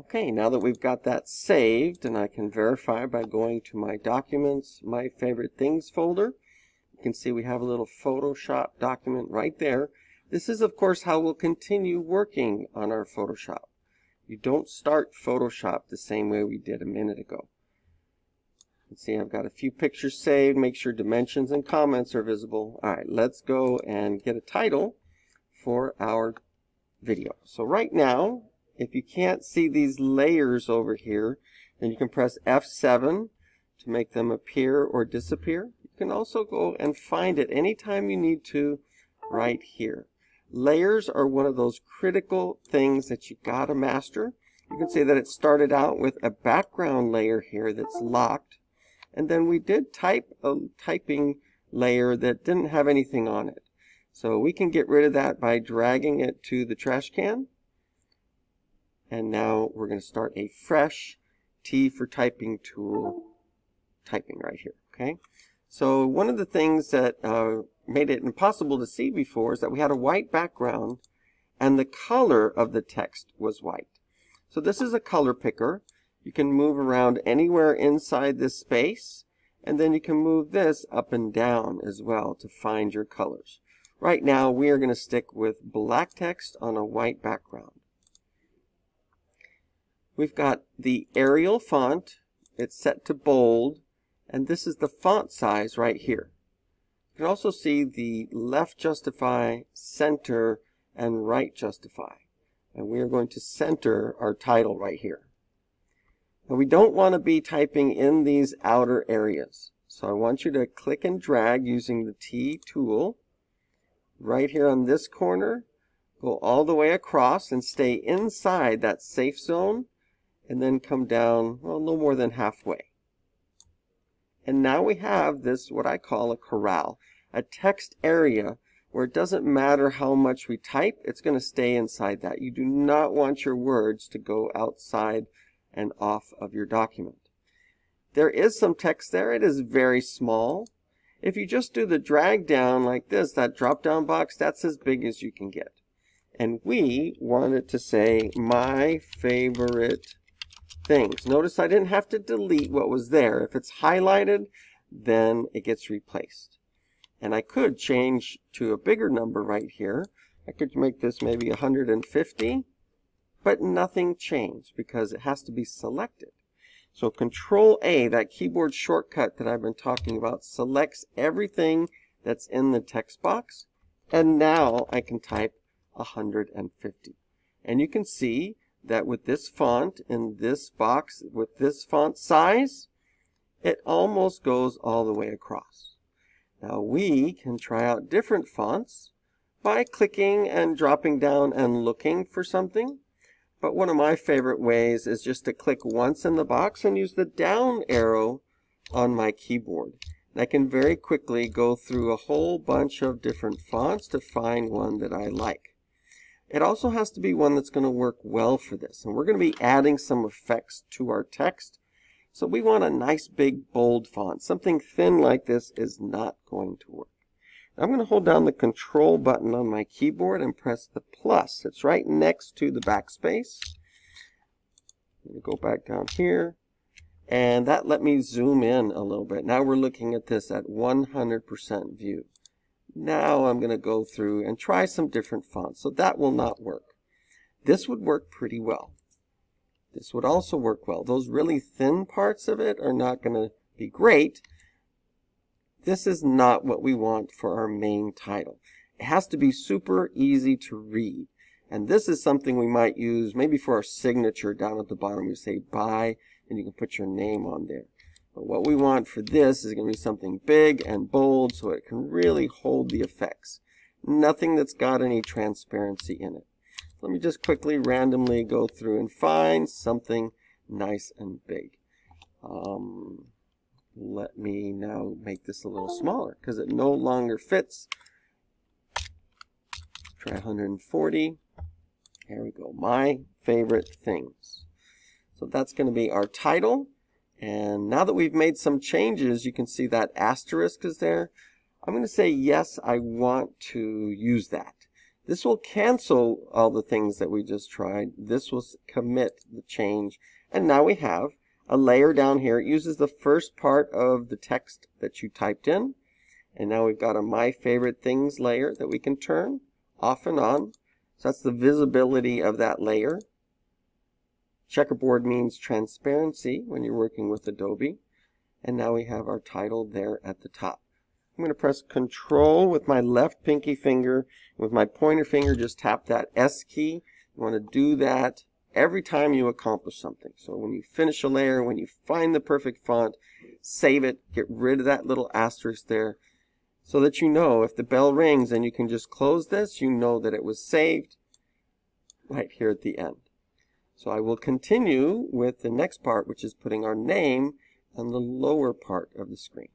Okay, now that we've got that saved, and I can verify by going to my Documents, My Favorite Things folder, you can see we have a little Photoshop document right there. This is, of course, how we'll continue working on our Photoshop. You don't start Photoshop the same way we did a minute ago. Let's see, I've got a few pictures saved. Make sure dimensions and comments are visible. All right, let's go and get a title for our video. So right now, if you can't see these layers over here, then you can press F7 to make them appear or disappear. You can also go and find it anytime you need to right here. Layers are one of those critical things that you gotta master. You can see that it started out with a background layer here that's locked and then we did type a typing layer that didn't have anything on it. So we can get rid of that by dragging it to the trash can. And now we're going to start a fresh T for typing tool typing right here. Okay. So one of the things that uh, made it impossible to see before is that we had a white background and the color of the text was white. So this is a color picker. You can move around anywhere inside this space, and then you can move this up and down as well to find your colors. Right now, we are going to stick with black text on a white background. We've got the Arial font. It's set to bold, and this is the font size right here. You can also see the left justify, center, and right justify. And we are going to center our title right here. Now we don't want to be typing in these outer areas. So I want you to click and drag using the T tool right here on this corner. Go all the way across and stay inside that safe zone and then come down, well, no more than halfway. And now we have this, what I call a corral, a text area where it doesn't matter how much we type, it's going to stay inside that. You do not want your words to go outside and off of your document. There is some text there. It is very small. If you just do the drag down like this, that drop down box, that's as big as you can get. And we wanted to say my favorite things. Notice I didn't have to delete what was there. If it's highlighted, then it gets replaced. And I could change to a bigger number right here. I could make this maybe 150 but nothing changed because it has to be selected. So Control A, that keyboard shortcut that I've been talking about, selects everything that's in the text box. And now I can type 150. And you can see that with this font in this box, with this font size, it almost goes all the way across. Now we can try out different fonts by clicking and dropping down and looking for something. But one of my favorite ways is just to click once in the box and use the down arrow on my keyboard. And I can very quickly go through a whole bunch of different fonts to find one that I like. It also has to be one that's going to work well for this. And we're going to be adding some effects to our text. So we want a nice big bold font. Something thin like this is not going to work. I'm going to hold down the control button on my keyboard and press the plus. It's right next to the backspace. Go back down here. And that let me zoom in a little bit. Now we're looking at this at 100% view. Now I'm going to go through and try some different fonts. So that will not work. This would work pretty well. This would also work well. Those really thin parts of it are not going to be great, this is not what we want for our main title. It has to be super easy to read. And this is something we might use maybe for our signature down at the bottom. We say by, and you can put your name on there. But what we want for this is going to be something big and bold so it can really hold the effects. Nothing that's got any transparency in it. Let me just quickly randomly go through and find something nice and big. Um, let me now make this a little smaller because it no longer fits. Try 140. There we go. My favorite things. So that's going to be our title. And now that we've made some changes, you can see that asterisk is there. I'm going to say, yes, I want to use that. This will cancel all the things that we just tried. This will commit the change. And now we have a layer down here. It uses the first part of the text that you typed in. And now we've got a My Favorite Things layer that we can turn off and on. So that's the visibility of that layer. Checkerboard means transparency when you're working with Adobe. And now we have our title there at the top. I'm going to press Control with my left pinky finger. With my pointer finger, just tap that S key. You want to do that every time you accomplish something. So when you finish a layer, when you find the perfect font, save it, get rid of that little asterisk there, so that you know if the bell rings and you can just close this, you know that it was saved right here at the end. So I will continue with the next part, which is putting our name on the lower part of the screen.